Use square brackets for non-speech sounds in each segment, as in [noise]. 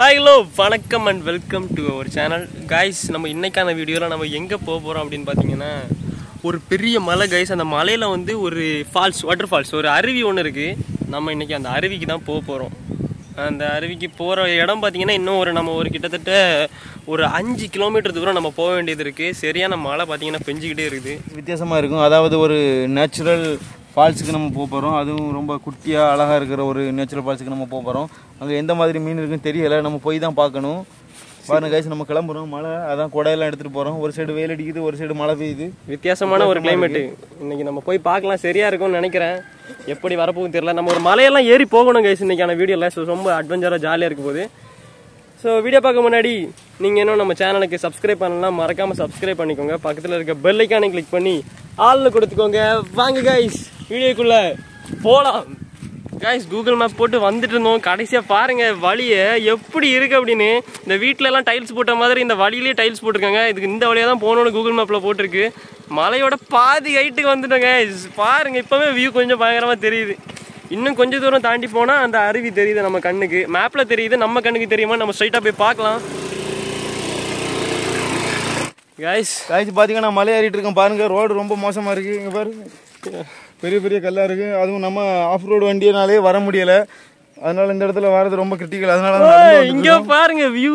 Hi hello வணக்கம் and welcome to our channel guys நம்ம இன்றைக்கான வீடியோவில் நம்ம எங்கே போக போகிறோம் அப்படின்னு பார்த்தீங்கன்னா ஒரு பெரிய மலை கைஸ் அந்த மலையில் வந்து ஒரு ஃபால்ஸ் வாட்டர் ஃபால்ஸ் ஒரு அருவி ஒன்று இருக்குது நம்ம இன்றைக்கி அந்த அருவிக்கு தான் போக போகிறோம் அந்த அருவிக்கு போகிற இடம் பார்த்தீங்கன்னா இன்னும் ஒரு நம்ம ஒரு கிட்டத்தட்ட ஒரு அஞ்சு கிலோமீட்டர் தூரம் நம்ம போக வேண்டியது இருக்குது சரியான மழை பார்த்தீங்கன்னா பெஞ்சிக்கிட்டே இருக்குது. வித்தியாசமாக இருக்கும். அதாவது ஒரு நேச்சுரல் ஃபால்ஸுக்கு நம்ம போக போகிறோம் அதுவும் ரொம்ப குட்டியாக அழகாக இருக்கிற ஒரு நேச்சுரல் ஃபால்ஸுக்கு நம்ம போக போகிறோம் அங்கே எந்த மாதிரி மீன் இருக்குன்னு தெரியலை. நம்ம போய் தான் பார்க்கணும். பாருங்க கைஸ் நம்ம கிளம்புறோம். மழை அதான் குடையெல்லாம் எடுத்துகிட்டு போகிறோம் ஒரு சைடு வெயில் அடிக்குது ஒரு சைடு மழை பெய்யுது. வித்தியாசமான ஒரு கிளைமேட்டு இன்னைக்கு நம்ம போய் பார்க்கலாம். சரியா இருக்கும்னு நினைக்கிறேன். எப்படி வரப்போகும் தெரியல. நம்ம ஒரு மலையெல்லாம் ஏறி போகணும் கைஸ் இன்னைக்கான வீடியோல ஸோ ரொம்ப அட்வென்ச்சராக ஜாலியாக இருக்க போகுது. ஸோ வீடியோ பார்க்க முன்னாடி நீங்கள் இன்னும் நம்ம சேனலுக்கு சப்ஸ்கிரைப் பண்ணலாம் மறக்காமல் சப்ஸ்கிரைப் பண்ணிக்கோங்க. பக்கத்தில் இருக்க பெல் ஐக்கானை கிளிக் பண்ணி ஆளில் கொடுத்துக்கோங்க. வாங்க கைஸ் வீடியோக்குள்ளே போகலாம் கைஸ் கூகுள் மேப் போட்டு வந்துட்டு இருந்தோம். கடைசியாக பாருங்கள் வழியை எப்படி இருக்குது அப்படின்னு. இந்த வீட்டிலலாம் டைல்ஸ் போட்ட மாதிரி இந்த வழியிலேயே டைல்ஸ் போட்டிருக்காங்க. இதுக்கு இந்த வழியாக தான் போகணும்னு கூகுள் மேப்பில் போட்டிருக்கு. மலையோட பாதி ஹைட்டுக்கு வந்துட்டோங்க பாருங்க இப்போவே வியூ கொஞ்சம் பயங்கரமாக தெரியுது. இன்னும் கொஞ்சம் தூரம் தாண்டி போனால் அந்த அருவி தெரியுது நம்ம கண்ணுக்கு. மேப்பில் தெரியுது நம்ம கண்ணுக்கு தெரியுமா? நம்ம ஸ்ட்ரைட்டாக போய் பார்க்கலாம். கைஸ் காய்ச்சி பார்த்தீங்கன்னா மலை ஏறிட்டு இருக்கோம் பாருங்க ரோடு ரொம்ப மோசமாக இருக்குது இங்கே பாருங்க பெரிய பெரிய கல்லாக இருக்குது அதுவும் நம்ம ஆஃப் ரோடு வண்டியினாலே வர முடியலை. அதனால இந்த இடத்துல வர்றது ரொம்ப கிரிட்டிக்கல் அதனால இங்க பாருங்க வியூ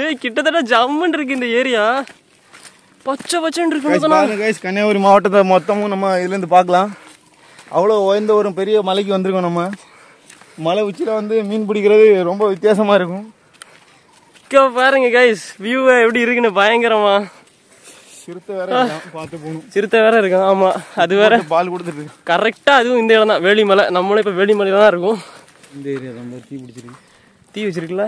ஏய் கிட்டத்தட்ட ஜம்முன்னு இருக்கு இந்த ஏரியா. பச்சை பச்சைன்னு இருக்கு. கன்னியாகுமரி மாவட்டத்தை மொத்தமும் நம்ம இதுலேருந்து பார்க்கலாம். அவ்வளோ உயர்ந்த ஒரு பெரிய மலைக்கு வந்திருக்கோம் நம்ம. மலை உச்சியில் வந்து மீன் பிடிக்கிறது ரொம்ப வித்தியாசமாக இருக்கும். இங்க பாருங்க கைஸ் வியூ எப்படி இருக்குன்னு பயங்கரமா. சிறுத்தை வேற பார்த்து போகணும். சிறுத்தை வேற இருக்கும் ஆமா. அது வேற பால் கொடுத்துட்டு கரெக்டா அதுவும் இந்த இடம் தான் வேலிமலை நம்மளும் இப்ப வேலிமலையில தான் இருக்கும். இந்த ஏரியா தான். தீ பிடிச்சிருக்கு. தீ வச்சிருக்குல்ல?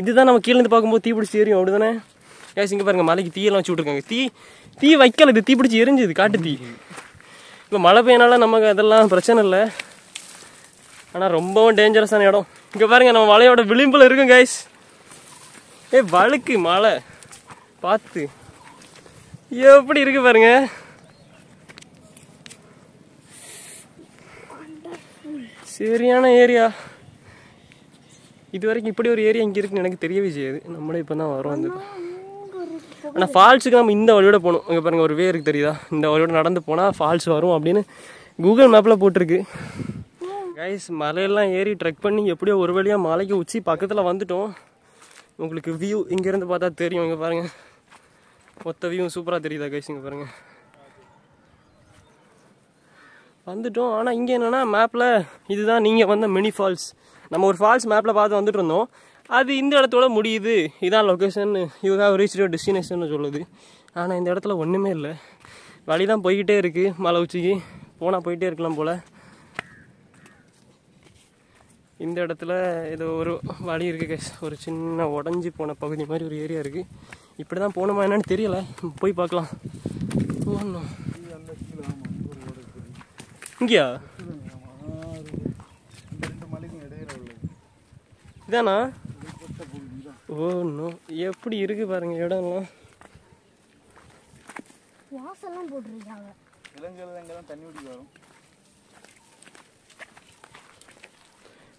இதுதான் நம்ம கீழ இருந்து பார்க்கும்போது தீ பிடிச்சி எரியும் அப்படிதானே? கைஸ் இங்க பாருங்க மலைக்கு தீயெல்லாம் வச்சு விட்ருக்காங்க தீ தீ வைக்கல இது தீ பிடிச்சி எரிஞ்சுது காட்டு தீ. இப்போ மழை பெய்யனால நமக்கு அதெல்லாம் பிரச்சனை இல்லை. ஆனால் ரொம்பவும் டேஞ்சரஸான இடம். இங்கே பாருங்க நம்ம மலையோட விளிம்பில் இருக்கும் கைஸ் ஏய் வழுக்கு மழை பார்த்து. எப்படி இருக்கு பாருங்க. சரியான ஏரியா. இது வரைக்கும் இப்படி ஒரு ஏரியா இங்கே இருக்குன்னு எனக்கு தெரியவே செய்யாது. நம்மளே இப்போ தான் வரோம் வந்து ஆனால் ஃபால்ஸுக்கு நம்ம இந்த வழியோட போகணும். இங்கே பாருங்கள் ஒரு வேருக்கு தெரியுதா? இந்த வழியோட நடந்து போனால் ஃபால்ஸ் வரும் அப்படின்னு கூகுள் மேப்பில் போட்டிருக்கு. கைஸ் மலையெல்லாம் ஏறி ட்ரெக் பண்ணி எப்படியோ ஒரு வழியாக மலைக்கு உச்சி பக்கத்தில் வந்துட்டோம். உங்களுக்கு வியூ இங்கேருந்து பார்த்தா தெரியும். இங்கே பாருங்கள் மொத்த வியூ சூப்பராக தெரியுதா கைஸ் இங்கே பாருங்கள் வந்துட்டோம். ஆனால் இங்கே என்னென்னா மேப்பில் இதுதான் நீங்கள் வந்த மினி ஃபால்ஸ் நம்ம ஒரு ஃபால்ஸ் மேப்பில் பார்த்து வந்துட்டு இருந்தோம். அது இந்த இடத்தோட முடியுது. இதான் லொக்கேஷன் இதுதான் ரீச் யோர் டெஸ்டினேஷன் சொல்லுது. ஆனால் இந்த இடத்துல ஒன்றுமே இல்லை. வழி தான் போய்கிட்டே இருக்குது மலை உச்சிக்கு போனால் போயிட்டே இருக்கலாம் போல். இந்த இடத்துல ஏதோ ஒரு வழி இருக்குது கேஸ் ஒரு சின்ன உடஞ்சி போன பகுதி மாதிரி ஒரு ஏரியா இருக்குது இப்படி தான் போகணுமா என்னன்னு தெரியல. போய் பார்க்கலாம். போகணும். இங்கேயா? இதானா? Oh no. எப்படி இருக்கு பாருங்க இடம்லாம். வாசெல்லாம் போட்டிருக்காங்க. அங்கே தான் தண்ணி குடிக்க வரும்.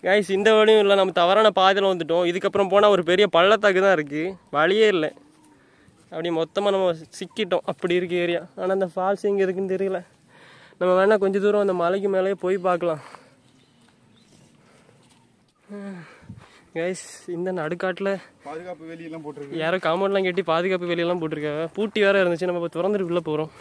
கைஸ் இந்த வழியும் இல்லை. நம்ம தவறான பாதையில் வந்துட்டோம். இதுக்கப்புறம் போனால் ஒரு பெரிய பள்ளத்தாக்கு தான் இருக்குது வழியே இல்லை. அப்படி மொத்தமாக நம்ம சிக்கிட்டோம். அப்படி இருக்கு ஏரியா. ஆனால் அந்த ஃபால்ஸ் எங்கே இருக்குன்னு தெரியல. நம்ம வேணால் கொஞ்சம் தூரம் அந்த மலைக்கு மேலேயே போய் பார்க்கலாம். கைஸ் இந்த நடுக்காட்டில் பாதுகாப்பு வேலியெல்லாம் போட்டிருக்கு. யாரோ காம்பவுண்ட்லாம் கட்டி பாதுகாப்பு வெளியெல்லாம் போட்டிருக்காங்க. பூட்டி வேற இருந்துச்சு. நம்ம இப்போ திறந்துட்டு உள்ளே போகிறோம்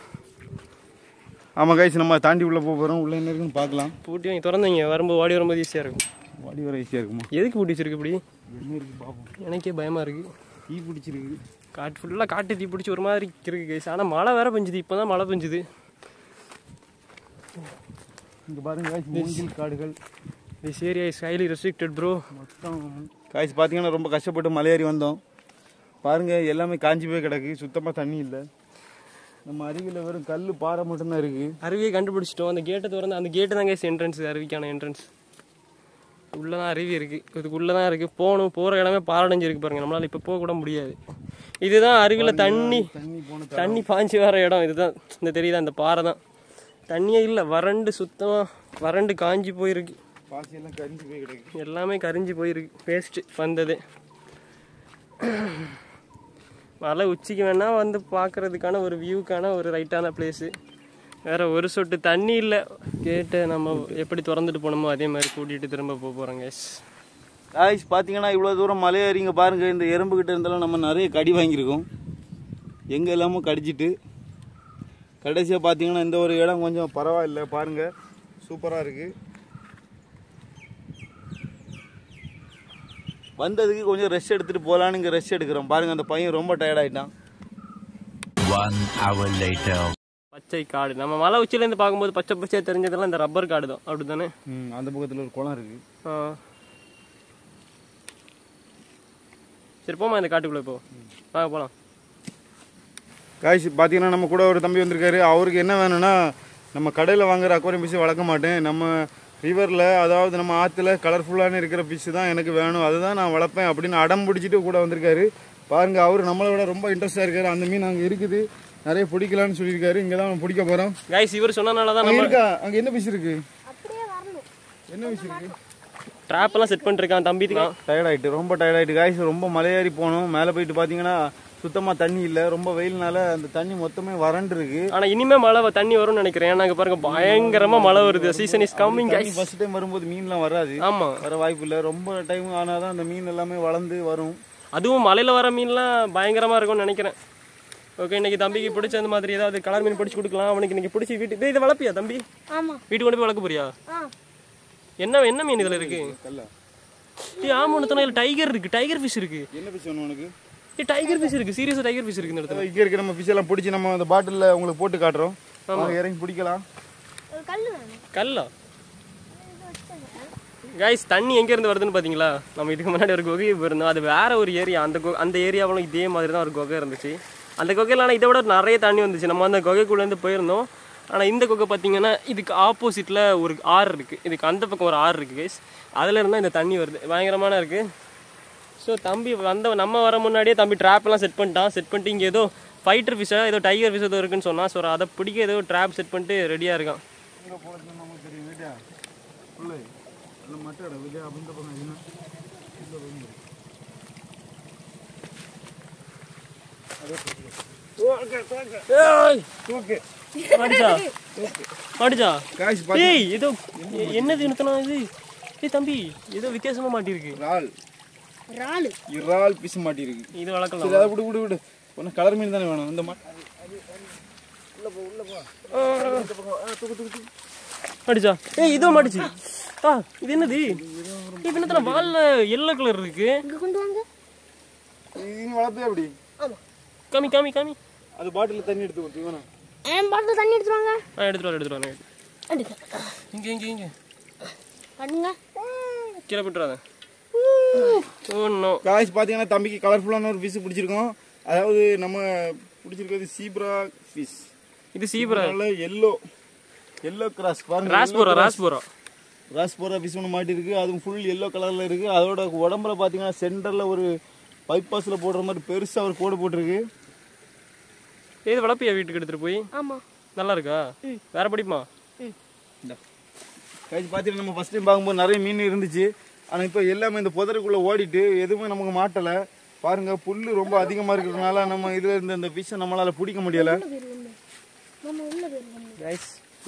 ஆமாம் கைஸ் நம்ம தாண்டி உள்ளே போக போகிறோம் உள்ளே என்ன இருக்குன்னு பார்க்கலாம். பூட்டி வாங்கி திறந்தீங்க. வரும்போது ஓடி வரும்போது ஈஸியாக இருக்கும். வாடி வர ஈஸியாக இருக்குமா? எதுக்கு பூட்டி வச்சிருக்கு இப்படி? என்ன இருக்குது பார்ப்போம் எனக்கே பயமாக இருக்குது தீ பிடிச்சிருக்கு. காட்டு ஃபுல்லாக காட்டு தீ பிடிச்சி ஒரு மாதிரி இருக்கு கைஸ் ஆனால் மழை வேற பெஞ்சுது. இப்போ தான் மழை பெஞ்சுது. இங்கே பாருங்க மூங்கில் காடுகள். This area is highly restricted bro மொத்தம் காய்ச்சி பார்த்தீங்கன்னா ரொம்ப கஷ்டப்பட்டு மலையேறி வந்தோம். பாருங்க எல்லாமே காஞ்சி போய் கிடக்கு. சுத்தமாக தண்ணி இல்லை. நம்ம அருவியில் வெறும் கல் பாறை மட்டும்தான் இருக்குது அருவியை கண்டுபிடிச்சிட்டோம். அந்த கேட்டை திறந்து அந்த கேட்டு தான் கைஸ் என்ட்ரன்ஸ் அருவிக்கான என்ட்ரன்ஸ் உள்ளே தான் அருவி இருக்குது இதுக்கு உள்ளே தான் இருக்குது போகணும் போகிற இடமே பாரடைஞ்சு இருக்கு பாருங்க. நம்மளால் இப்போ போக கூட முடியாது. இதுதான் அருவியில் தண்ணி. தண்ணி போன தண்ணி பாஞ்சு வர இடம். இதுதான். இந்த தெரியுதா? இந்த பாறை தான். தண்ணியே இல்லை. வறண்டு சுத்தமாக வறண்டு காஞ்சி போயிருக்கு. பாசி எல்லாம் கரிஞ்சு போய் கிடக்கு. எல்லாமே கரிஞ்சு போயிருக்கு. வேஸ்ட்டு வந்தது. மலை உச்சிக்கு வேணா வந்து பார்க்கறதுக்கான ஒரு வியூக்கான ஒரு ரைட்டான பிளேஸு வேற ஒரு சொட்டு தண்ணி இல்லை. கேட்டு நம்ம எப்படி திறந்துட்டு போனோமோ அதே மாதிரி கூட்டிகிட்டு திரும்ப போக போகிறோம் கேஸ் காய்ஸ் பார்த்தீங்கன்னா இவ்வளோ தூரம் மலை ஏறிங்க பாருங்க. இந்த எறும்பு கிட்ட இருந்தாலும் நம்ம நிறைய கடி வாங்கியிருக்கோம். எங்கே எல்லாமோ கடிச்சிட்டு. கடைசியாக பார்த்தீங்கன்னா இந்த ஒரு இடம் கொஞ்சம் பரவாயில்ல. பாருங்க. சூப்பராக இருக்கு. வந்ததுக்கு கொஞ்சம் ரெஸ்ட் எடுத்துட்டு போகலான்னு இங்கே ரெஸ்ட் எடுக்கிறோம். பாருங்க அந்த பையன் ரொம்ப டயர்ட் ஆயிட்டான். One hour later. பச்சை காடு. நம்ம மலை உச்சிலேருந்து பார்க்கும்போது பச்சை பச்சையாக தெரிஞ்சதெல்லாம் இந்த ரப்பர் காடு தான். அப்படி தானே அந்த பக்கத்தில் ஒரு குளம் இருக்கு. சரி போமா இந்த காட்டுக்குள்ளே போ வாங்க போகலாம் காய்ச்சி பார்த்தீங்கன்னா நம்ம கூட ஒரு தம்பி வந்திருக்காரு. அவருக்கு என்ன வேணும்னா நம்ம கடையில் வாங்குற அக்வாரியம் ஃபிஷ் வளர்க்க மாட்டேன். நம்ம ரிவரில் அதாவது நம்ம ஆற்றுல கலர்ஃபுல்லான இருக்கிற ஃபிஷ் தான் எனக்கு வேணும். அதுதான் நான் வளர்ப்பேன் அப்படின்னு அடம் பிடிச்சிட்டு கூட வந்திருக்காரு. பாருங்க அவர் நம்மளை விட ரொம்ப இன்ட்ரெஸ்டாக இருக்காரு. அந்த மீன் அங்கே இருக்குது. நிறைய பிடிக்கலான்னு சொல்லியிருக்காரு. இங்கே தான் பிடிக்க போகிறோம் கைஸ் இவர் சொன்னனால தான் இருக்கா? அங்கே என்ன ஃபிஷ் இருக்கு? அப்படியே வரணும். என்ன ஃபிஷ் இருக்கு? ட்ராப் எல்லாம் செட் பண்ணிருக்கான் தம்பி தான். டயர்ட் ஆயிட்டு ரொம்ப டயர்ட் ஆயிட்டு. காய்ஸ் ரொம்ப மலையேறி போனோம். மேலே போயிட்டு பார்த்தீங்கன்னா சுத்தமாக தண்ணி இல்லை. ரொம்ப வெயில்னால அந்த தண்ணி மொத்தமே வறண்டு இருக்கு ஆனா இனிமே மழை வ- தண்ணி வரும்னு நினைக்கிறேன். ஏன்னா அங்க பாருங்க பயங்கரமா மழை வருது. Season is coming first time வரும்போது மீன்லாம் வராது. ஆமா. வர வாய்ப்பு இல்லை. ரொம்ப டைம் ஆனால் தான் அந்த மீன் எல்லாமே வளர்ந்து வரும். அதுவும் மலையில வர மீன்லாம் பயங்கரமா இருக்கும்னு நினைக்கிறேன். ஓகே இன்னைக்கு தம்பிக்கு பிடிச்ச அந்த மாதிரி ஏதாவது கலர் மீன் பிடிச்சி கொடுக்கலாம். அவனுக்கு இன்னைக்கு பிடிச்சி வீட்டு டேய், இதை வளர்ப்பியா தம்பி? ஆமா. வீட்டுக்கு கொண்டு போய் வளர்க்க போறியா? என்ன என்ன மீன் இதுல இருக்கு? ஏய் ஆமா ஒன்று இதுல டைகர் இருக்கு. டைகர் ஃபிஷ் இருக்கு. என்ன ஃபிஷ் உனக்கு? டைகர் ஃபிஷ் இருக்கு. சீரியஸா டைகர் ஃபிஷ் இருக்கு இந்த இடத்துல. இங்கே இருக்க நம்ம ஃபிஷ் எல்லாம் பிடிச்சி நம்ம அந்த பாட்டிலில் உங்களுக்கு போட்டு காட்டுறோம். வாங்க இறங்கி பிடிக்கலாம். கல்லா கைஸ் தண்ணி எங்க இருந்து வருதுன்னு பாத்தீங்களா? நம்ம இதுக்கு முன்னாடி ஒரு குகை இருந்தோம் அது வேற ஒரு ஏரியா. அந்த கு- அந்த ஏரியாவிலும் இதே மாதிரி தான் ஒரு குகை இருந்துச்சு. அந்த குகையில ஆனால் இதை விட நிறைய தண்ணி வந்துச்சு. நம்ம அந்த குகைக்குள்ள இருந்து போயிருந்தோம். ஆனா இந்த குகை பாத்தீங்கன்னா இதுக்கு ஆப்போசிட்ல ஒரு ஆறு இருக்கு. இதுக்கு அந்த பக்கம் ஒரு ஆறு இருக்கு கைஸ் அதுல இருந்தா இந்த தண்ணி வருது. பயங்கரமான இருக்கு. ஸோ தம்பி வந்த நம்ம வர முன்னாடியே தம்பி ட்ராப் எல்லாம் செட் பண்ணிட்டான். செட் பண்ணிட்டு இங்கே ஏதோ ஃபைட்டர் ஃபிஷ்ஷா ஏதோ டைகர் ஃபிஷ் ஏதோ இருக்குன்னு சொன்னா ஸோ அதை பிடிக்க ஏதோ ட்ராப் செட் பண்ணிட்டு ரெடியாக இருக்கான். என்னது இது? ஏய் தம்பி ஏதோ வித்தியாசமா மாட்டிருக்கு இறால். இறாலு பிசு மாட்டியிருக்கு. இது சரி வளர்க்கலாம் அதை விடு விடு விடு. ஒன்றும் கலர் மீன் தானே வேணும். இந்த மாட்டை மாடிச்சா ஏய் இதோ மாடிச்சு ஆ இது என்னது? இது என்னத்தன வால்ல எல்லோ கலர் இருக்கு. இங்க கொண்டு வாங்க. நீ வளர்ப்பே அப்படி ஆமா. காமி காமி காமி. அது பாட்டில் தண்ணி எடுத்து கொடுத்து வேணாம் என் பாட்டில் தண்ணி எடுத்துட்டு வாங்க? ஆ எடுத்துட்டு வர எடுத்துட்டு வரேன் எடுக்க இங்க இங்க இங்க. பண்ணுங்க. கீழே போட்டுறாத. காய்ஸ் பார்த்தீங்கன்னா தம்பிக்கு கலர்ஃபுல்லான ஒரு ஃபிஷ் பிடிச்சிருக்கோம். அதாவது நம்ம பிடிச்சிருக்கிறது சீப்ரா ஃபிஷ் இது சீபரா நல்ல எல்லோ எல்லோ கிராஸ் பாருங்க ராஸ்போரா ராஸ்போரா ராஸ்போரா ஃபிஷ் ஒன்று மாட்டிருக்கு. அதுவும் ஃபுல் எல்லோ கலரில் இருக்குது அதோட உடம்புல பார்த்தீங்கன்னா சென்டரில் ஒரு பைப்பாஸில் போடுற மாதிரி பெருசாக ஒரு கோடு போட்டிருக்கு. ஏது வளர்ப்பியா வீட்டுக்கு எடுத்துட்டு போய்? ஆமா. நல்லா இருக்கா? வேற இந்த. காய்ச்சி பார்த்தீங்கன்னா நம்ம ஃபஸ்ட் டைம் பார்க்கும்போது நிறைய மீன் இருந்துச்சு. ஆனால் இப்போ எல்லாமே இந்த புதருக்குள்ளே ஓடிட்டு எதுவுமே நமக்கு மாட்டலை. பாருங்க புல் ரொம்ப அதிகமாக இருக்கிறதுனால நம்ம இதில் இருந்த இந்த ஃபிஷ்ஷை நம்மளால் பிடிக்க முடியலை.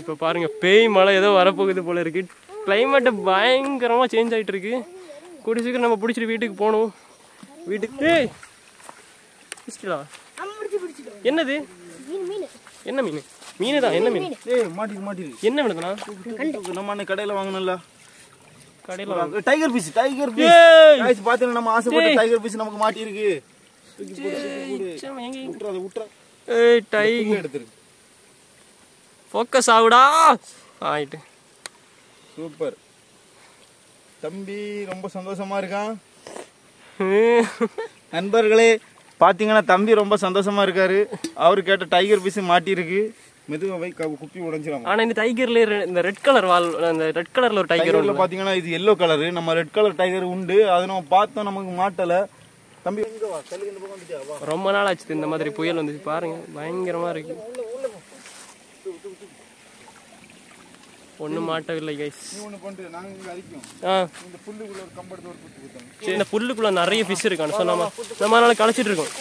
இப்போ பாருங்க பேய் மழை ஏதோ வரப்போகுது போல இருக்கு. கிளைமேட் பயங்கரமா சேஞ்ச் ஆயிட்டு இருக்கு கூடிய சீக்கிரம் நம்ம பிடிச்சிட்டு வீட்டுக்கு போகணும். வீட்டுக்கு என்னது? மீன் மீன். என்ன மீன்? மீன்? தான் என்ன மீன் என்ன மீனுதுண்ணா நம்ம அன்னைக்கு கடையில் வாங்கணும்ல டைகர் ஃபிஷ் டைகர் ஏய்! ஃபிஷ் பார்த்தீங்கன்னா நம்ம ஆசைப்பட்ட டைகர் ஃபிஷ் நமக்கு மாட்டியிருக்கு தூக்கி போடு, தூக்கி போடு. எங்க விட்டுறா ஏய் டை எடுத்துரு. ஃபோக்கஸ் ஆகுடா! ஆயிட்டு. சூப்பர் தம்பி ரொம்ப சந்தோஷமா இருக்கான். [laughs] நண்பர்களே பார்த்தீங்கன்னா தம்பி ரொம்ப சந்தோஷமா இருக்காரு. அவரு கேட்ட டைகர் பீஸ் மாட்டியிருக்கு மெதுவா வை க- குப்பி உடஞ்சிடாம ஆனா இந்த டைகர்ல இந்த ரெட் கலர் வால் அந்த ரெட் கலர்ல ஒரு டைகர் டைகர்ல பாத்தீங்கன்னா இது எல்லோ கலர் நம்ம ரெட் கலர் டைகர் உண்டு. அதை நம்ம பார்த்தோம் நமக்கு மாட்டல. தம்பி ரொம்ப நாள் ஆச்சு இந்த மாதிரி புயல் வந்துச்சு. பாருங்க பயங்கரமா இருக்கு. ஒன்றும் மாட்டவில்லை கைஸ் இந்த புல்லுக்குள்ள நிறைய ஃபிஷ் இருக்கான்னு ஸோ நம்ம அதனால களைச்சிட்டு இருக்கோம்.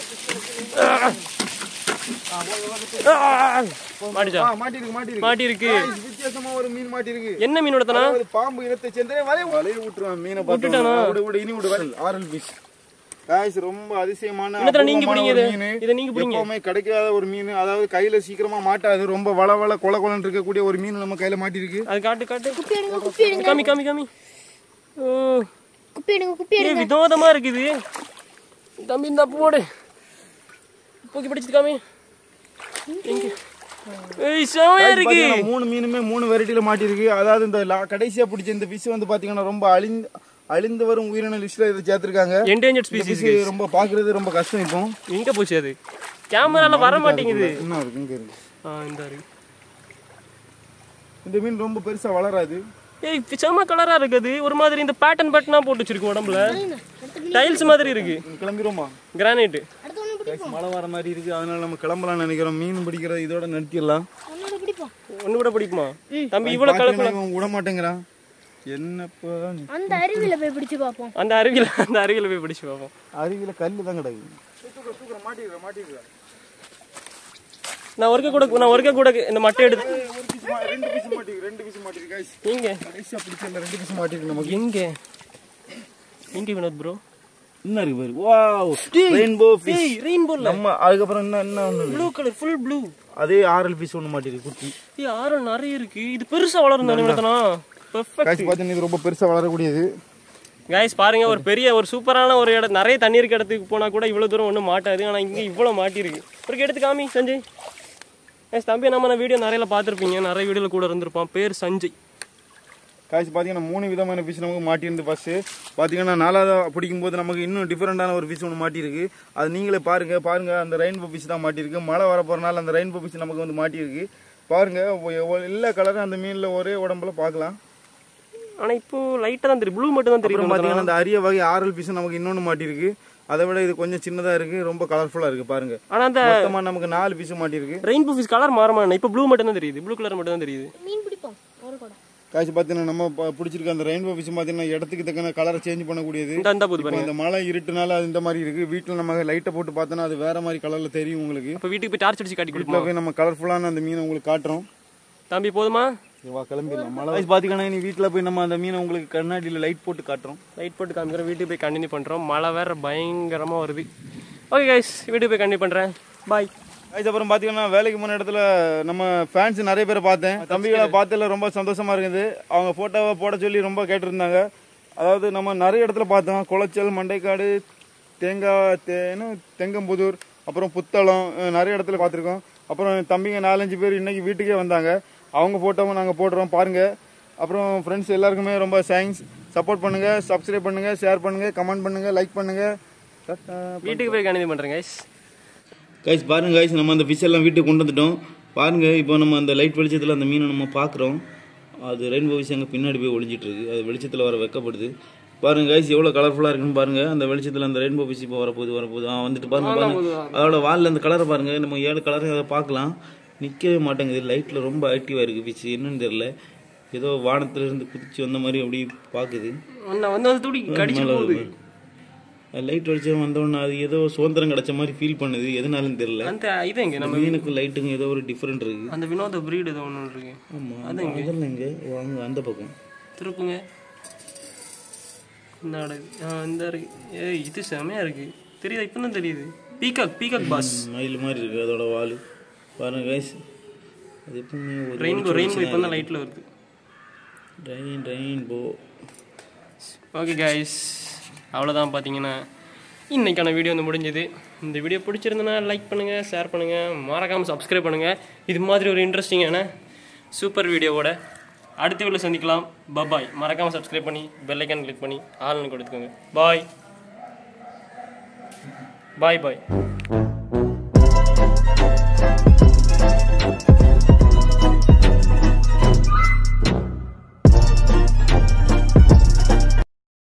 மாட்டிருக்கு வித்தியாசமா ஒரு மீன் மாட்டிருக்கு. என்ன மீன் விடத்தனா பாம்பு இனத்தை சேர்ந்தே வலைய வலைய விட்டுருவான் மீனை பார்த்து விட இனி ஆரல் ஃபிஷ் காய்ஸ் ரொம்ப அதிசயமான நீங்க பிடிங்க இதை? மீன். இதை நீங்க பிடிங்க. எப்பவுமே கிடைக்காத ஒரு மீன். அதாவது கையில சீக்கிரமா மாட்டாது. ரொம்ப வள வள கொல கொலன்னு இருக்கக்கூடிய ஒரு மீன் நம்ம கையில மாட்டிருக்கு. அது காட்டு காட்டு. குப்பி எடுங்க குப்பி எடுங்க. காமி காமி காமி. ஓ. குப்பி எடுங்க குப்பி ஏ எடுங்க. விதோதமா இருக்குது. தம்பி இந்த போடு. தூக்கி பிடிச்சிட்டு காமி. இருக்கு. மூணு மீனுமே மூணு வெரைட்டில மாட்டிருக்கு அதாவது இந்த கடைசியா பிடிச்ச இந்த ஃபிஷ் வந்து பாத்தீங்கன்னா ரொம்ப அழிந்து அழிந்து வரும் உயிரின லிஸ்ட்ல இதை சேர்த்திருக்காங்க. என்டேஞ்சர்ட் ஸ்பீசிஸ் ரொம்ப பாக்குறது ரொம்ப கஷ்டம் இப்போ. எங்க போச்சு அது? கேமரால வர மாட்டேங்குது. இன்னும் இருக்கு இங்க இருக்கு. ஆ இந்த இருக்கு. இந்த மீன் ரொம்ப பெருசா வளராது. ஏய் செம கலரா இருக்குது ஒரு மாதிரி இந்த பேட்டர்ன் பேட்டர்னா போட்டு வச்சிருக்கு உடம்புல. டைல்ஸ் மாதிரி இருக்கு. இங்க கிளம்பிடுவோமா கிரானைட் மழை வர மாதிரி இருக்கு. அதனால நம்ம கிளம்பலாம்னு நினைக்கிறோம். மீன் பிடிக்கிறத இதோட நிறுத்திடலாம். ஒண்ணு கூட பிடிக்குமா? தம்பி இவ்வளவு இவன் விட மாட்டேங்கிறான் என்னப்பா அந்த அருவியில போய் பிடிச்சு பார்ப்போம். அந்த அருவியில அந்த அருவியில போய் பிடிச்சு பார்ப்போம். அருவியில கல்லு தான் கிடக்கு நான் ஒருக்க கூட நான் ஒருக்க கூட இந்த மட்டை எடுத்து ரெண்டு பீஸ் மாட்டிருக்கு ரெண்டு பீஸ் மாட்டிருக்கு guys. எங்க? கடைசியா பிடிச்சல ரெண்டு பீஸ் மாட்டிருக்கு நமக்கு. எங்க? எங்க வினோத் ப்ரோ என்ன இருக்கு பாரு? வாவ் ரெயின்போ ஃபிஷ் ஏய் ரெயின்போல நம்ம அதுக்கப்புறம் என்ன என்ன ப்ளூ கலர் ஃபுல் ப்ளூ அதே ஆரல் பீஸ் ஒன்று மாட்டிருக்கு குட்டி. ஏய் ஆரம் நிறைய இருக்கு. இது பெருசா வளரும் தானே வினோதனா பெர்ஃபெக்ட் காய்ச்சி பார்த்தீங்கன்னா இது ரொம்ப பெருசா வளரக்கூடியது. கைஸ் பாருங்க ஒரு பெரிய ஒரு சூப்பரான ஒரு இடம். நிறைய தண்ணி இருக்க இடத்துக்கு போனா கூட இவ்வளவு தூரம் ஒன்றும் மாட்டாது. ஆனா இங்க இவ்வளவு மாட்டிருக்கு. ஒரு எடுத்து காமி சஞ்சய். கைஸ் தம்பி நம்ம வீடியோ நிறைய பார்த்துருப்பீங்க. நிறைய வீடியோல கூட இருந்திருப்பான். பேர் சஞ்சய். காய்ச்சி பார்த்தீங்கன்னா மூணு விதமான ஃபிஷ் நமக்கு மாட்டியிருந்து ஃபர்ஸ்ட் பார்த்தீங்கன்னா நாலாவது பிடிக்கும் போது நமக்கு இன்னும் டிஃப்ரெண்டான ஒரு ஃபிஷ் ஒன்று மாட்டியிருக்கு. அது நீங்களே பாருங்க பாருங்க அந்த ரெயின்போ ஃபிஷ் தான் மாட்டியிருக்கு. மழை வர போறனால அந்த ரெயின்போ ஃபிஷ் நமக்கு வந்து மாட்டியிருக்கு. பாருங்க ஒ- ஒ- எல்லா கலரும் அந்த மீன்ல ஒரே உடம்புல பார்க்கலாம் ஆனா இப்போ லைட்டா தான் தெரியும் ப்ளூ மட்டும் தான் தெரியும் பார்த்தீங்கன்னா அந்த அரிய வகை ஆரல் ஃபிஷ் நமக்கு இன்னொன்று மாட்டியிருக்கு. அதை விட இது கொஞ்சம் சின்னதா இருக்கு ரொம்ப கலர்ஃபுல்லா இருக்கு பாருங்க. ஆனா அந்த மொத்தமா நமக்கு நாலு ஃபிஷ் மாட்டியிருக்கு. ரெயின்போ ஃபிஷ் கலர் மாறமா? இப்போ ப்ளூ மட்டும் தான் தெரியுது. ப்ளூ கலர் மட்டும் தான் தெரியுது. மீன் பிடிப்போம். காய்ச்சி பார்த்தீங்கன்னா நம்ம பிடிச்சிருக்க அந்த ரெயின்போ ஃபிஷ் பார்த்தீங்கன்னா இடத்துக்கு தக்கன கலரை சேஞ்ச் பண்ணக்கூடியது. இந்த அந்த போது இப்போ பாருங்க. இந்த மழை இருட்டுனால அது இந்த மாதிரி இருக்கு. வீட்டில் நம்ம லைட்டை போட்டு பார்த்தோன்னா அது வேற மாதிரி கலர்ல தெரியும் உங்களுக்கு. இப்போ வீட்டுக்கு போய் டார்ச் அடிச்சு காட்டி வீட்டில் கொடுப்போம். போய் நம்ம கலர்ஃபுல்லான அந்த மீனை உங்களுக்கு காட்டுறோம். தம்பி போதுமா? வா கிளம்பிடலாம். மழை பார்த்தீங்கன்னா நீ வீட்டில் போய் நம்ம அந்த மீனை உங்களுக்கு கண்ணாடியில் லைட் போட்டு காட்டுறோம். லைட் போட்டு காமிக்கிறோம் வீட்டுக்கு போய் கண்டினியூ பண்றோம். மழை வேற பயங்கரமா வருது. ஓகே கைஸ் வீட்டுக்கு போய் கண்டினியூ பண்றேன். பாய் அதுக்கப்புறம் பார்த்தீங்கன்னா வேலைக்கு போன இடத்துல நம்ம ஃபேன்ஸ் நிறைய பேரை பார்த்தேன். தம்பிகளை பார்த்ததுல ரொம்ப சந்தோஷமா இருக்குது. அவங்க ஃபோட்டோவை போட சொல்லி ரொம்ப கேட்டிருந்தாங்க. அதாவது நம்ம நிறைய இடத்துல பார்த்தோம். குளச்சல் மண்டைக்காடு தேங்காய் தேனு தெங்கம்புதூர் அப்புறம் புத்தளம் நிறைய இடத்துல பார்த்துருக்கோம். அப்புறம் தம்பிங்க நாலஞ்சு பேர் இன்னைக்கு வீட்டுக்கே வந்தாங்க. அவங்க ஃபோட்டோவும் நாங்கள் போடுறோம். பாருங்க. அப்புறம் ஃப்ரெண்ட்ஸ் எல்லாருக்குமே ரொம்ப தேங்க்ஸ் சப்போர்ட் பண்ணுங்க சப்ஸ்கிரைப் பண்ணுங்க ஷேர் பண்ணுங்க கமெண்ட் பண்ணுங்க லைக் பண்ணுங்க. வீட்டுக்கு போய் கண்டினியூ பண்றேன் கைஸ் கைஸ் பாருங்க கைஸ் நம்ம அந்த ஃபிஷ் எல்லாம் வீட்டுக்கு கொண்டு வந்துட்டோம். பாருங்க இப்போ நம்ம அந்த லைட் வெளிச்சத்தில் அந்த மீனை நம்ம பார்க்குறோம். அது ரெயின்போ ஃபிஷ் அங்கே பின்னாடி போய் ஒளிஞ்சிட்டு இருக்கு. அது வெளிச்சத்தில் வர வைக்கப்படுது. பாருங்க கைஸ் எவ்வளோ கலர்ஃபுல்லாக இருக்குன்னு பாருங்க. அந்த வெளிச்சத்தில் அந்த ரெயின்போ ஃபிஷ் இப்போ வரப்போகுது வரப்போகுது. ஆ வந்துட்டு பாருங்க பாருங்க. அதோட வாலில் அந்த கலரை பாருங்க. நம்ம ஏழு கலரையும் அதை பார்க்கலாம். நிற்கவே மாட்டேங்குது. லைட்டில் ரொம்ப ஆக்டிவாக இருக்குது ஃபிஷ் என்னன்னு தெரியல. ஏதோ வானத்துல இருந்து குதிச்சு வந்த மாதிரி அப்படி பார்க்குது நான் வந்து வந்து துடி கடிச்சு போகுது லைட் வெளிச்சம் வந்தோடனே அது ஏதோ சுதந்திரம் கிடைச்ச மாதிரி ஃபீல் பண்ணுது. எதனாலும் தெரியல. அந்த இது எங்க? நம்ம மீனுக்கும் லைட்டுக்கும் ஏதோ ஒரு டிஃப்ரெண்ட் இருக்கு. அந்த வினோத பிரீடு ஏதோ ஒன்று இருக்கு. ஆமா அதெல்லாம் இங்க வாங்க அந்த பக்கம். திருப்புங்க. இந்த இருக்கு ஏய் இது செமையா இருக்கு. தெரியுதா? இப்போ தான் தெரியுது பீகாக் பீகாக் பாஸ் மயில் மாதிரி இருக்கு அதோட வால். பாருங்க கைஸ் அது எப்பவுமே ஒரு ரெயின்போ ரெயின்போ இப்போ தான் லைட்டில் வருது. ரெயின் ரெயின்போ ஓகே கைஸ் அவ்வளோதான் பார்த்தீங்கன்னா இன்றைக்கான வீடியோ வந்து முடிஞ்சது. இந்த வீடியோ பிடிச்சிருந்தனா லைக் பண்ணுங்கள் ஷேர் பண்ணுங்கள் மறக்காமல் சப்ஸ்கிரைப் பண்ணுங்கள் இது மாதிரி ஒரு இன்ட்ரெஸ்டிங்கான சூப்பர் வீடியோவோட அடுத்த வீடியோ சந்திக்கலாம். பபாய் மறக்காமல் சப்ஸ்கிரைப் பண்ணி பெல்லைக்கான் கிளிக் பண்ணி ஆள்னு கொடுத்துக்கோங்க. பாய் பாய் பாய்